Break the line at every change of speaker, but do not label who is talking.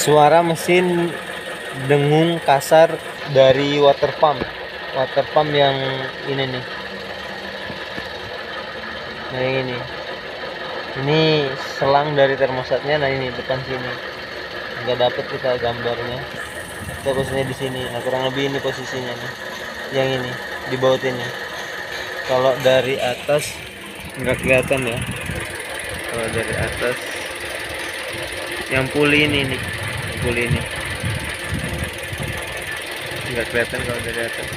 suara mesin dengung kasar dari water pump. Water pump yang ini nih. Nah ini. Ini selang dari termostatnya nah ini depan sini. Nggak dapet kita gambarnya. Kita posisinya di sini. Nah kurang lebih ini posisinya nih. Yang ini di baut ini kalau dari atas nggak kelihatan ya. Kalau dari atas yang puli ini nih puli ini. Nggak kelihatan kalau dari atas